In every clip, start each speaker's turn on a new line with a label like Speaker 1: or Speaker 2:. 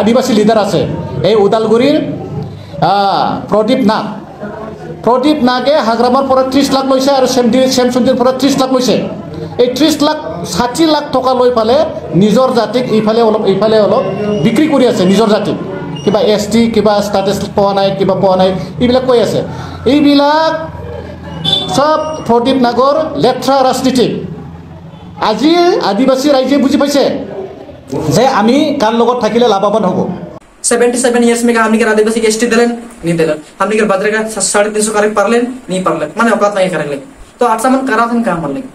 Speaker 1: আদিবাসী leader আছে। এই ওদালগুৰিৰ প্ৰদীপ নাগ। প্ৰদীপ নাগে হাগ্ৰামৰ পৰা ত্ৰিছ লাখ লৈছে আৰু চেমডি চেমচুণ্ডিৰ পৰা ত্ৰিছ লাখ লৈছে। এই ত্ৰিছ লাখ ষাঠি লাখ টকা লৈ পেলাই নিজৰ জাতিক ইফালে অলপ ইফালে অলপ বিক্ৰী কৰি আছে নিজৰ জাতিক। কিবা এছ টি কিবা ষ্টাটাছ পোৱা নাই কিবা পোৱা নাই এইবিলাক কৈ আছে। এইবিলাক চব প্ৰদীপ নাগৰ লেথৰা ৰাজনীতি আজি আদিবাসী ৰাইজে বুজি পাইছে। যে আমি কাৰ লগত থাকিলে লাভৱান হ'ব
Speaker 2: सेवेंटी सेवन ईयर्स में हमने के आदिवासी के एसटी दिलन नहीं दिलन हमने के बद्रे का साढ़े तीन सौ करे पारलेन नहीं पारलेन माने औकात नहीं करेंगे तो आठ मन करा था काम मान लेंगे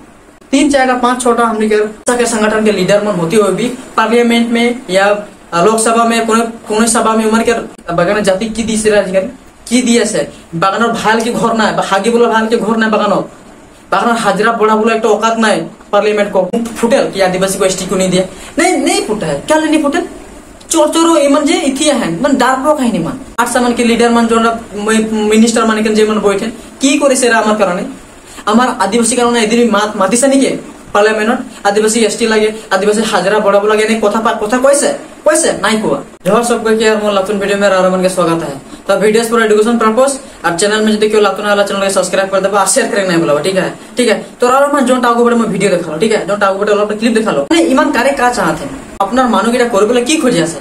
Speaker 2: तीन चार का पांच छोटा हमने के के संगठन के लीडर मन होती हुई भी पार्लियामेंट में या लोकसभा में কোনো কোনো সভা में उम्र के বাগানের জাতি কি দিছে আজিকালি কি দি আছে বাগানের ভাল কি ঘর নাই বা হাগি বলে ভাল কি ঘর নাই বাগানত বাগানের হাজিরা বড়া বলে একটা औकात নাই पार्लियामेंट को फुटेल कि आदिवासी को एसटी को नहीं दिया नहीं नहीं फुटा है क्या नहीं फुटेल चोर चोरो इमन जे इथिया है मन डार ब्लॉक है निमान आठ सामान के लीडर मन जोन मिनिस्टर मान के जे मन বইঠেন কি করেছে এরা আমার কারণে আমার আদিবাসী কারণে এদিন মাত মাতিছে নাকি পার্লামেন্টত আদিবাসী এসটি লাগে আদিবাসী হাজারা বড়াব লাগে এনে কথা পা- কথা কইছে কইছে নাই কোয়া জহর सबको के यार मोर लातून वीडियो में आर मन के स्वागत है तो वीडियोस फॉर एजुकेशन पर्पस और चैनल में यदि क्यों लातून वाला चैनल के सब्सक्राइब कर देबा और शेयर करे नहीं बोला ठीक है ठीक है तो और मन जोन टागो बड़े मैं वीडियो देखा ठीक है जोन टागो बड़े वाला क्लिप देखा लो মানে ইমান কারে কা চাহাতে আপনার মানুহ এটা কৰিবলৈ কি খুজি আছে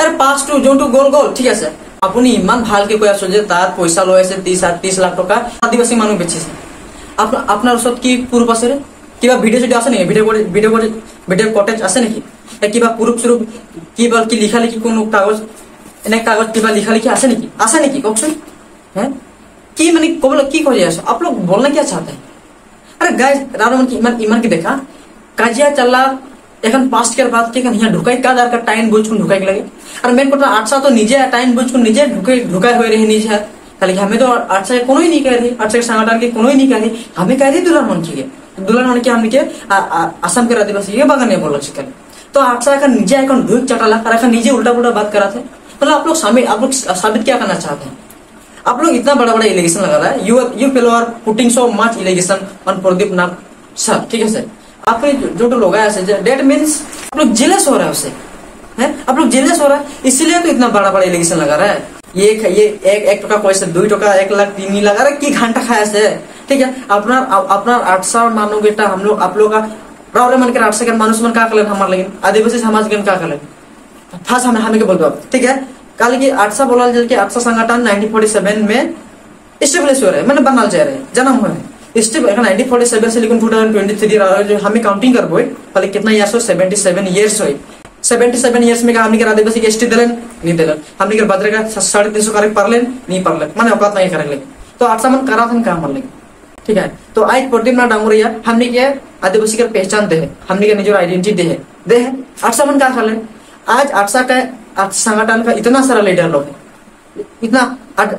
Speaker 2: আরে পাঁচ টু যোনটো গ'ল গ'ল ঠিক আছে আপুনি ইমান ভালকে কৈ আছো যে তাত পইচা লৈ আছে ত্ৰিশ ত্ৰিশ লাখ টকা আদিবাসী মানুহ বেচিছে আপনা- আপোনাৰ ওচৰত কি প্ৰুফ আছে ৰে কিবা ভিডিঅ' চিডিঅ' আছে নেকি ভিডিঅ' কৰি ভিডিঅ' কৰি ভিডিঅ' কটেজ আছে নেকি এ কিবা প্ৰুফ চুৰুফ কিবা কি লিখা লিখি কোনো কাগজ এনে কাগজ কিবা লিখা লিখি আছে নেকি আছে নেকি কওকচোন হে কি মানে ক'বলৈ কি কৰি আছো আপোনাক বলনা কিয় চাহতে अरे गाइस रावण मन की ईमान ईमान की देखा काजिया चला এখন পাস্ট কেয়ার বাদ কি यहाँ ঢুকাই का दरकार टाइम बुझकुन ঢুকাই লাগে আর মেন কথা আটসা তো নিজে টাইম বুঝকুন নিজে ঢুকে ঢুকাই হয়ে रही নিজে हाथ তাহলে কি हमें तो आठसा के कोई नहीं कह रही आठसा के संगठन के कोई नहीं कह रही हमें कह रही दुल्हन मन की के दुल्हन मन की हमने के आ- आ- आसाम के आदिवासी ये बागान नहीं बोला चिकन तो आठसा का निजे এখন ढूक चटाला और এখন निजे उल्टा पुल्टा बात करा थे मतलब आप लोग साबित आप लोग साबित क्या करना चाहते हैं? आप लोग इतना बड़ा बड़ा इलेगेशन लगा रहा है। You you fellow are putting so much allegation on Pradeep नाम सर ठीक है सर आपने जो, तो लोग आया डेट मीन्स आप लोग जेलस हो रहा है उससे है? आप लोग जेलस हो रहा है इसीलिए तो इतना बड़ा बड़ा इलेगेशन लगा रहा है। ये ये एक एक टका पैसा दो टका एक लाख तीन लगा रहा है कि घंटा खाया से ठीक है? अपना अपना आठ सौ मानो बेटा हम लोग आप लोग का रावले मन के आठ सौ के मानुष मन का कलन हमारे लेकिन आदिवासी समाज के का कलन फास्ट हमें हमें बोल ठीक है? कल की आठसा बोला जाए कि आठसा संगठन 1947 में स्टेब्लिश हो रहे हैं मैंने बनाल जा रहे हैं। जन्म हुए हैं। स्टेप फोर्टी सेवन से लेकिन टू थाउज़ेंड ट्वेंटी थ्री हमें काउंटिंग कर बोई पहले कितना ईयर्स हो सेवेंटी सेवन ईयर्स हो सेवेंटी सेवन ईयर्स में हमने के आदिवासी के एसटी दिलन? नहीं दिलन। हमने के बद्रे का साढ़े तीन सौ करे पारलेन नहीं पारलेन माने औकात नहीं करेंगे। तो आठसा मन करा था काम लेंगे ठीक है? तो आज प्रदीप नाथ डांगुरिया हमने के आदिवासी का पहचान दे है। हमने के निजर आइडेंटिटी दे है? दे है। आठसा मन का खाले आज आठसा का संगठन का इतना सारा लीडर लोग है। इतना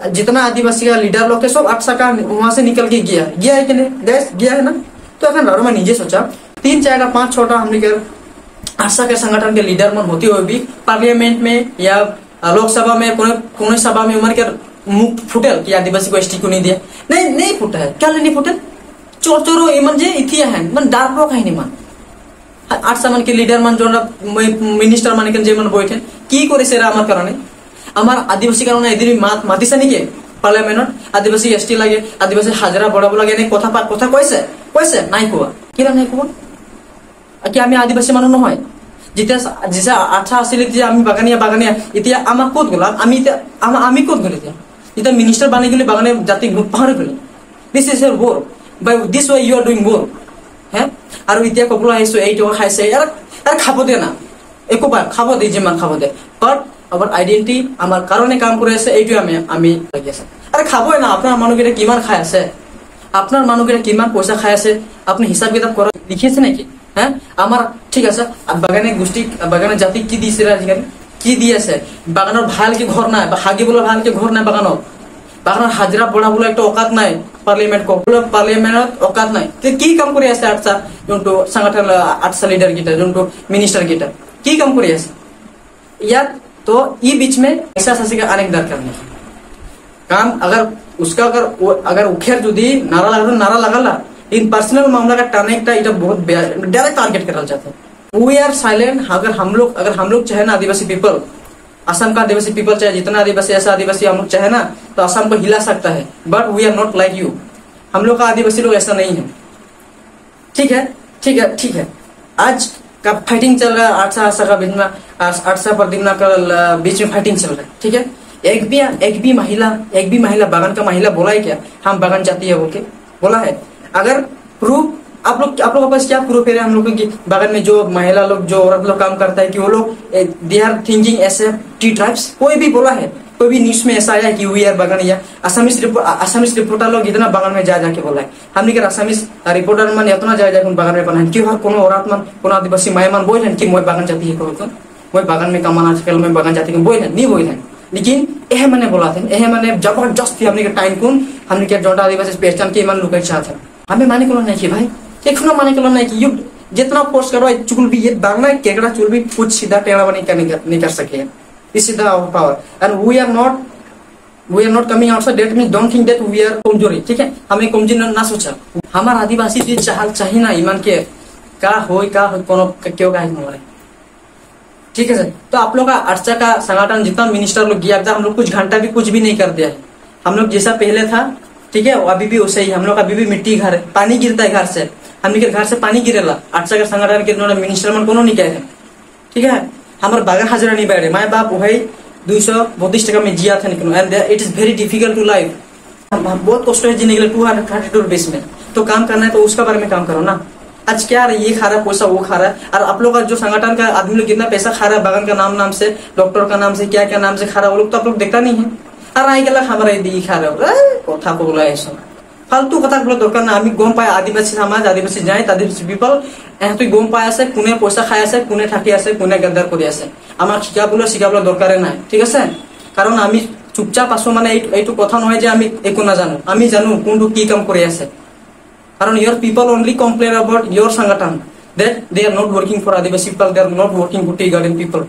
Speaker 2: जितना आदिवासी का लीडर लोग थे, सब आठसा का वहाँ से निकल के गया गया है कि नहीं? गैस गया है ना? तो अगर लारो मैं निजे सोचा। तीन चार का पाँच छोटा हमने के आशा के संगठन के लीडर मन होते हुए भी पार्लियामेंट में या लोकसभा में कोनो सभा में उम्र के मुख फुटेल कि आदिवासी को एसटी को नहीं दिया? नहीं नहीं फुटा है। क्या नहीं फुटेल चोर चोरो इमन जे इथिया है। मन डार ब्लॉक है निमान আট সামান কি লিডার মান মিনিস্টার মানে যে মান বইঠেন কি করেছে এরা আমার কারণে আমার আদিবাসী কারণে এদিন মাত মাতিছে নাকি? পার্লামেন্টত আদিবাসী এসটি লাগে আদিবাসী হাজারা বড়াব লাগে এনে কথা পা- কথা কইছে কইছে নাই কোৱা। কিৰা নাই কোৱা? কি আমি আদিবাসী মানুহ নহয়? যেতিয়া যেতিয়া আঠা আছিলে যে আমি বাগানীয়া বাগানীয়া এতিয়া আমাক ক'ত গ'লা? আমি এতিয়া আমা- ক'ত গ'লো এতিয়া? এতিয়া মিনিষ্টাৰ বানি গ'লে বাগানীয়া জাতি পাহৰি গ'লে। দিছ ইজ ইয়ৰ ৱৰ বাই দিছ ৱে ইউ আৰ ডুইং হে আৰু এতিয়া ক'বলৈ আহিছো এই টকা খাইছে ইয়াৰ খাব দে না। একো পাই খাব দে যিমান খাব দে। বাট আমাৰ আইডেণ্টি আমাৰ কাৰণে কাম কৰি আছে এইটোৱে আমি আমি লাগি আছে। আৰে খাবই না আপোনাৰ মানুহকেইটা কিমান খাই আছে? আপনার মানুষেরা কিমান পয়সা খাই আছে? আপনি হিসাব কিতাব করা লিখিয়েছে নাকি? হ্যাঁ আমার ঠিক আছে বাগানে গোষ্ঠী বাগানে জাতি কি দিছে রে আজিকালি? কি দি আছে? বাগানের ভাল কি ঘর নাই বা হাগি বলে ভাল কি ঘর নাই বাগানত। বাগানের হাজিরা বড়া বলে একটা অকাত নাই পার্লিয়ামেন্ট কবলে পার্লিয়ামেন্টত অকাত নাই তে কি কাম কৰি আছে আটসা যোনটো সংগঠন আটসা লিডার গীটা যোনটো মিনিস্টার গীটা কি কাম কৰি আছে ইয়াত তো ই बीच में ऐसा शासी का अनेक दरकार नहीं काम अगर उसका अगर वो- अगर उखेर যদি नारा लगा नारा लगाला इन पर्सनल मामला का टाने का इटा बहुत डायरेक्ट टारगेट करल जाता है वी आर साइलेंट अगर हम लोग अगर हम लोग चाहे ना आदिवासी पीपल असम का आदिवासी पीपल चाहे जितना आदिवासी, ऐसा आदिवासी हम लोग चाहे ना तो असम को हिला सकता है। But we are not like you हम लोग का आदिवासी लोग ऐसा नहीं है। ठीक है? ठीक है ठीक है। आज का फाइटिंग चल रहा है आठसा आठसा का बीच में आठसा प्रद्युम्ना का बीच में फाइटिंग चल रहा है। ठीक है? एक भी एक भी महिला, एक भी महिला, बागान का महिला बोला है क्या? हम बागान जाती है बोल के। बोला है। अगर प्रूफ आप लोग, आप लोगों के पास क्या प्रूफ है हम लोगों की बागान में जो महिला लोग, जो औरत लोग काम करता है कि वो लोग दे आर थिंकिंग ऐसे टी ट्राइब्स कोई भी बोला है, कोई भी न्यूज़ में ऐसा आया कि वी आर बागान या असमिस असमिस रिपोर्टर लोग इतना बागान में जा जाके बोला है। हमने के असमिस रिपोर्टर मन इतना जा जाके बागान में बना क्यों हर कोनो औरत मन, कोनो आदिवासी माया मन बोल कि मैं बागान जाती है कहो तो? मैं बागान में कमाना चल मैं बागान जाती हूँ, बोल नहीं बोल लेकिन यह मैंने बोला था यह मैंने ज़बरदस्त हमने के टाइम कौन, हमने के जोटा आदिवासी पहचान के मन लुके चाहते हमें माने को नहीं कि भाई एक माने को नहीं युग जितना फोर्स करो चुल भी ये बांगना केकड़ा चुल भी कुछ सीधा टेढ़ा बनी नहीं कर, सके। is the our power, and we are not we are not coming outside. That means don't think that we are कमज़ोरी ठीक है? हमें कमज़ोरी ना सोचा। हमारा आदिवासी जो चाहल चाहिए ना ईमान के का हो का हो कोनो क्यों का हमारे ठीक है सर? तो आप लोग का अर्चा का संगठन जितना मिनिस्टर लोग गया था हम लोग कुछ घंटा भी कुछ भी नहीं कर दिया हम लोग जैसा पहले था ठीक है? अभी भी वैसे ही हम लोग अभी भी मिट्टी घर है। पानी गिरता है घर से। हमने घर से पानी गिरे आठ का संगठन के मिनिस्टर मन कोनो ठीक है? हमारे बागान हाजिरा नहीं बैठे। माए बाप वही दुई सौ बत्तीस टका में जिया था निकलो। And it is very difficult to life बहुत कष्ट है जीने के लिए two hundred thirty two rupees में। तो काम करना है तो उसका बारे में काम करो ना। आज क्या रहा? ये खा रहा है, पैसा वो खा रहा है। और आप लोग का जो संगठन का आदमी लोग कितना पैसा खा रहा है, बगन का नाम नाम से डॉक्टर का नाम से, क्या क्या नाम से खा रहा है, वो लोग तो आप लोग देखता नहीं है। और आई गला हमारा दी खा रहा है। कथा को बोला है ফালতু কথা বলা দরকার না আমি গম পাই আদিবাসী সমাজ আদিবাসী যাই আদিবাসী পিপল এহেঁতি গম পাই আছে কোনে পয়সা খাই আছে কোনে থাকি আছে কোনে গাদ্দার কৰি আছে আমাক শিকাবলৈ শিকাবলৈ দৰকাৰে নাই ঠিক আছে কাৰণ আমি চুপচাপ আছো মানে এইটো এইটো কথা নহয় যে আমি একো নাজানো আমি জানো কোনটো কি কাম কৰি আছে কারণ your people only complain about your sangathan that they are not working for Adivasi people, they are not working for tea garden people.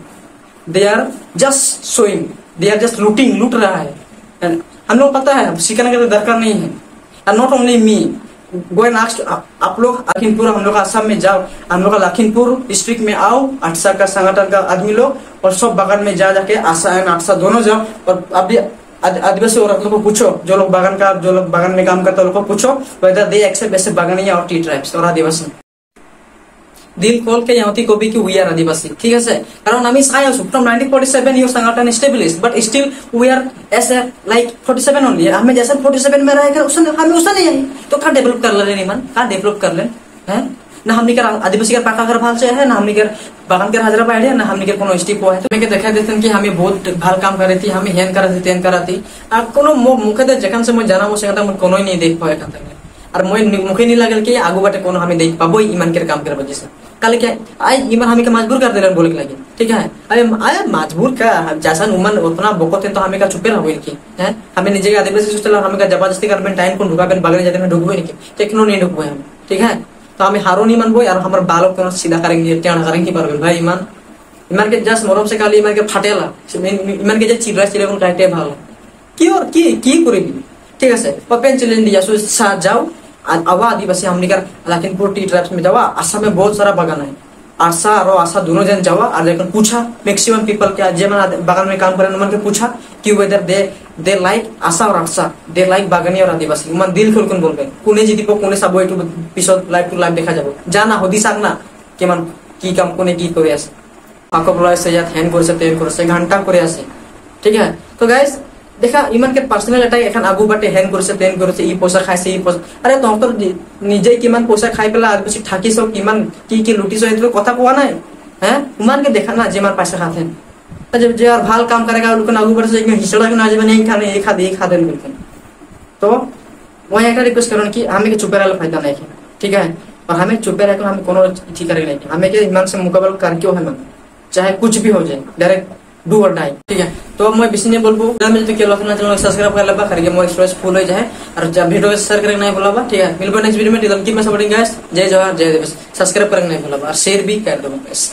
Speaker 2: They are just showing, they are just looting, लूट रहा है And हम लोग पता है सिखाने का तो दरकार नहीं है and not only me go and ask आप लोग लखीमपुर हम लोग आसाम में जाओ हम लोग लखीमपुर डिस्ट्रिक्ट में आओ अटसा का संगठन का आदमी लोग और सब बागान में जा जाके आशा एंड अटसा दोनों जाओ और अभी आदिवासी औरत लोग को पूछो जो लोग बागान का जो लोग बागान में काम करते हैं लोग को पूछो वेदर दे एक्सेप्ट ऐसे बागानिया और टी ट्राइब्स और आदिवासी। দিল खोल के यहाँ को भी कि वी आर आदिवासी ঠিক আছে কারণ আমি চাই আছো ফ্রম 1947 your संगठन established but still we are as a like 47 only हमें जैसे 47 में रहेगा उसने हमें उसने नहीं आई तो कहाँ डेवलप कर ले निमन कहाँ डेवलप कर ले हैं ना हमने के आदिवासी का पाका घर भाल से है ना हमने के बागान के हाजरा पाए है ना हमने के कोनो स्टिप है तो मैं के देखा देते हैं कि हमें बहुत भाल काम कर रही थी हमें हेन कर रही थी तेन कर रही थी और कोनो मुखे दे जखन से मैं जाना वो संगठन मैं कोनो ही नहीं देख पाया था और मैं मुखे नहीं लगल कि आगू बाटे कोनो हमें देख पाबो ईमान के काम कर वजह से कल क्या आए ईमान हमें के मजबूर कर दिलन बोले के लगे ठीक है अरे आए मजबूर का जैसा उमन उतना बोकते तो हमें का चुपे रहो इनकी है हमें निजे का आदिवासी सोचला हमें का जबरदस्ती कर में टाइम को ढुका बेन बगल जाते में ढुकबो इनकी टेक्नो नहीं ढुकबो हम ठीक है तो हमें हारो नहीं मानबो और हमारे बालों को सीधा करेंगे टेढ़ा करेंगे पर भाई ईमान ईमान के जस्ट मरम से काली ईमान के फाटेला ईमान के जे चिल्ला चिल्ला कोन काटे ভালো কি ওর কি কি করবি ঠিক আছে ওপেন চ্যালেঞ্জ দিয়া सो साथ जाओ आ- आवा आदिवासी हमने कर लखीमपुर टी ट्राइब्स में जावा आसाम में बहुत सारा बागान है आशा और आशा दोनों जन जावा और लेकिन पूछा मैक्सिमम पीपल क्या जे मन बागान में काम करे मन के पूछा कि वेदर दे दे लाइक आशा और आशा दे लाइक बागानी और आदिवासी मन दिल खोल कोन बोलबे কোনে জিতিব কোনে চাব এইটো পিছত লাইভ টু লাইভ দেখা যাব জানা হদি চাক না কিমান কি কাম কোনে কি কৰি আছে পাকক লয় আছে ইয়াত হেন কৰিছে তেন কৰিছে ঘণ্টা কৰি আছে ঠিক আছে তো গাইজ দেখা ইমান কে পাৰ্চনেল এটাই এখন আগু বাটে হেন কৰিছে তেন কৰিছে ই পইচা খাইছে ই পইচা আৰে তহঁতৰ নি- নিজে কিমান পইচা খাই পেলাই আদিবাসী থাকিছ কিমান কি কি লুটিছ সেইটো কথা কোৱা নাই হে ইমানকে দেখা না যিমান পইচা খাতে जब जो यार भाल काम करेगा उनको आगू बढ़ से हिसड़ा के ना जब नहीं खाने ये खा दे ये खा दे बिल्कुल तो वही एक रिक्वेस्ट करो कि हमें के चुपे रहने फायदा नहीं है ठीक है और हमें चुपे रहकर हमें कोनो ठीक करेगा नहीं हमें के ईमान से मुकाबला करके हो हमें चाहे कुछ भी हो जाए डायरेक्ट डू और डाई ठीक है? तो मैं बेसी नहीं बोलबो मैं तो सब्सक्राइब कर लेबा, करके मोर स्टोरेज फुल हो जाए, और जब वीडियो शेयर करके नहीं भूलबा ठीक है? मिलबो नेक्स्ट वीडियो में till keep me supporting guys जय जवाहर, जय देव सब्सक्राइब करके नहीं भूलबा और शेयर भी कर दो गाइस